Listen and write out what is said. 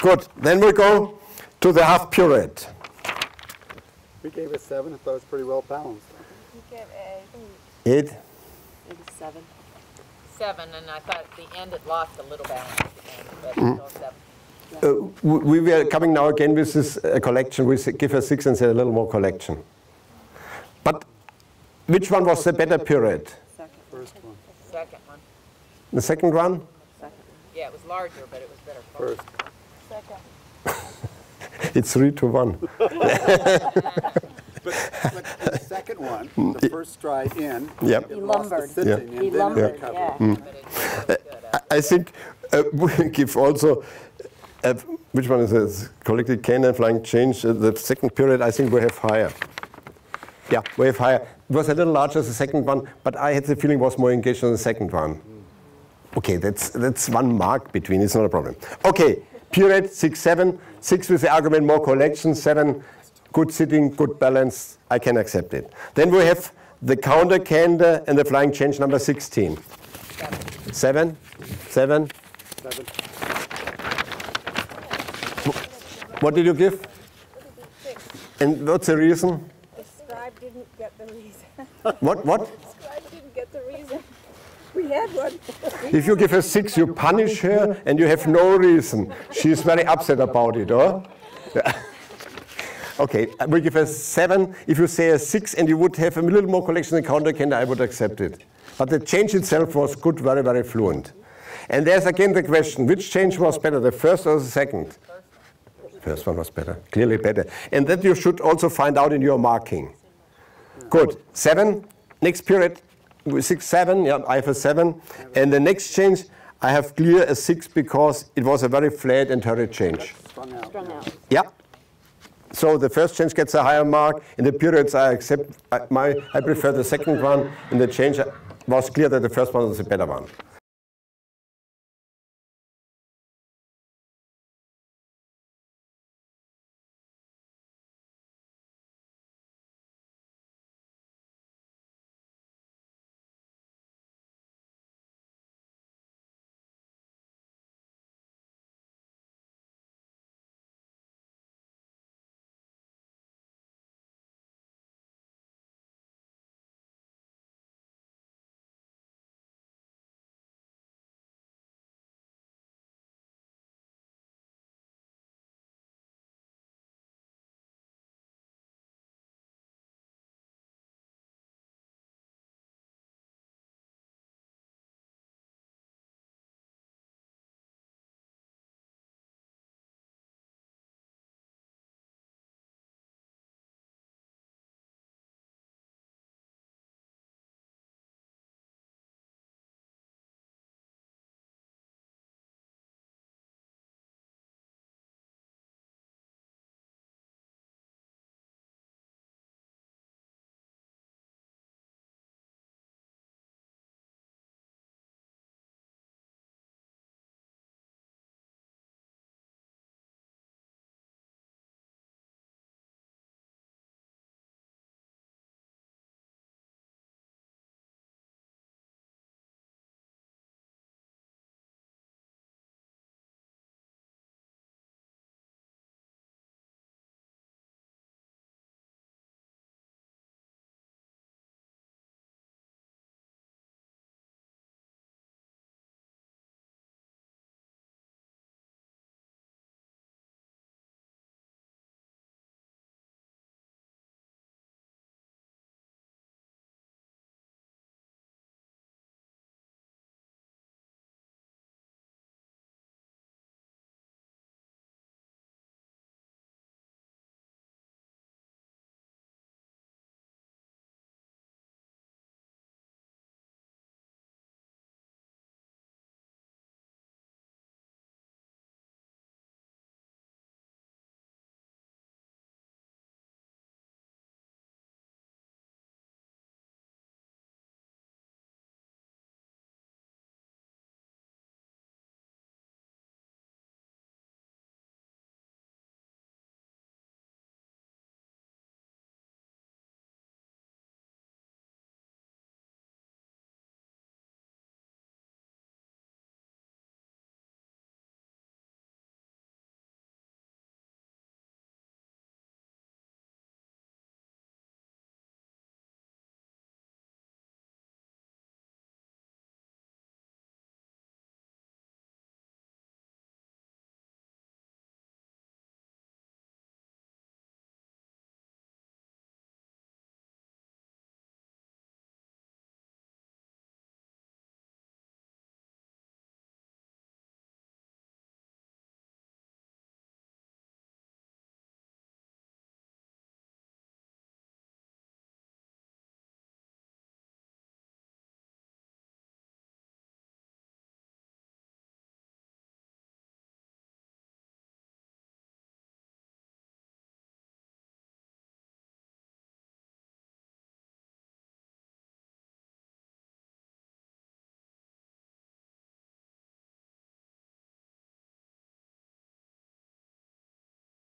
Good. Then we go to the half period. We gave it seven, I thought it was pretty well balanced. You get a, Eight. Maybe seven. Seven, and I thought at the end it lost a little balance at the end, but still. Uh, we were coming now again with this uh, collection. We give her six and say a little more collection. But which one was the better period? Second. First Second one, The second one? Second. yeah, it was larger, but it was better. first. Second. It's three to one. But, but the second one, the first stride in, Yep. He lumbered. sitting He and lumbered, yeah. But it. I- I think uh, we give also, uh, which one is it? Collected canine flying change. Uh, the second period, I think we have higher. Yeah, we have higher. It was a little larger the second one, but I had the feeling was more engaged on the second one. Okay, that's that's one mark between. It's not a problem. Okay, period six seven six with the argument more collection seven, good sitting, good balance. I can accept it. Then we have the counter canter and the flying change number sixteen. Seven, seven. Seven. What did you give? And what's the reason? The scribe didn't get the reason. What? What? The scribe didn't get the reason. We had one. If you give her six, you punish her, and you have no reason. She's very upset about it, or? okay, uh, we give her seven. If you say a six, and you would have a little more collection in counter I would accept it. But the change itself was good, very, very fluent. And there's again the question: which change was better, the first or the second? First one was better, clearly better. And that you should also find out in your marking. Good. Seven. Next period, six, seven. Yeah, I have a seven. And the next change, I have clear a six because it was a very flat and hurried change. Out. Yeah. So the first change gets a higher mark. In the periods, I accept I, my. I prefer the second one. In the change, was clear that the first one was a better one.